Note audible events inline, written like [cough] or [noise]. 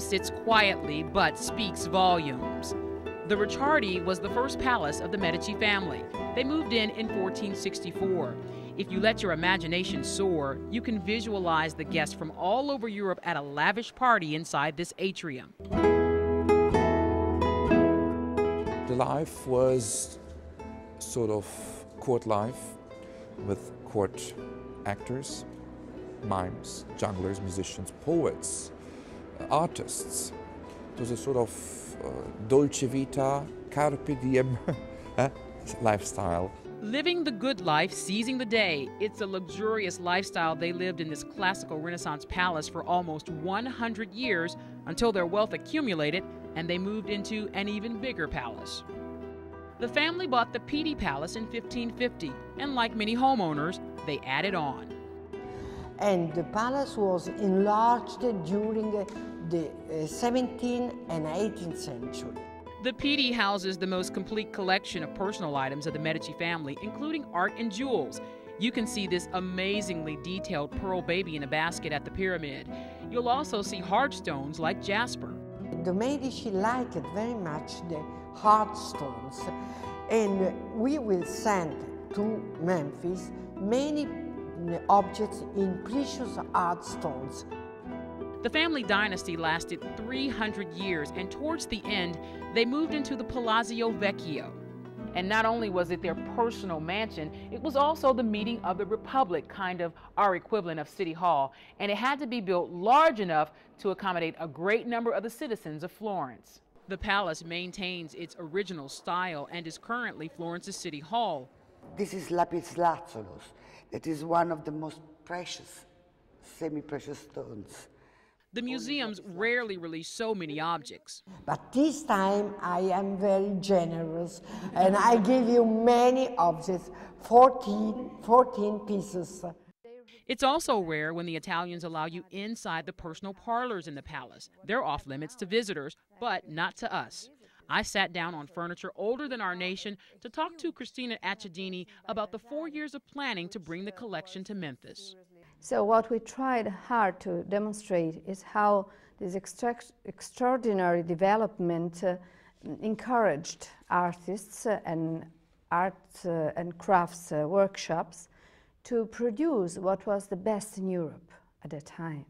sits quietly but speaks volumes. The Riccardi was the first palace of the Medici family. They moved in in 1464. If you let your imagination soar, you can visualize the guests from all over Europe at a lavish party inside this atrium. The life was sort of court life with court actors, mimes, junglers, musicians, poets, artists. It was a sort of uh, dolce vita, carpe diem [laughs] eh, lifestyle. Living the good life, seizing the day, it's a luxurious lifestyle they lived in this classical Renaissance palace for almost 100 years until their wealth accumulated and they moved into an even bigger palace. The family bought the Pitti Palace in 1550, and like many homeowners, they added on. And the palace was enlarged during the uh, 17th and 18th century. The Pitti houses the most complete collection of personal items of the Medici family, including art and jewels. You can see this amazingly detailed pearl baby in a basket at the pyramid. You'll also see hard stones like jasper. The Medici liked very much the hard stones, and we will send to Memphis many objects in precious hard stones. The family dynasty lasted 300 years, and towards the end, they moved into the Palazzo Vecchio. And not only was it their personal mansion, it was also the meeting of the Republic, kind of our equivalent of City Hall. And it had to be built large enough to accommodate a great number of the citizens of Florence. The palace maintains its original style and is currently Florence's City Hall. This is lapis lazuli. That is one of the most precious, semi-precious stones. The museums rarely release so many objects. But this time I am very generous and I give you many objects, 14, 14 pieces. It's also rare when the Italians allow you inside the personal parlors in the palace. They're off limits to visitors, but not to us. I sat down on furniture older than our nation to talk to Cristina Acidini about the four years of planning to bring the collection to Memphis. So what we tried hard to demonstrate is how this extra extraordinary development uh, encouraged artists and arts uh, and crafts uh, workshops to produce what was the best in Europe at the time.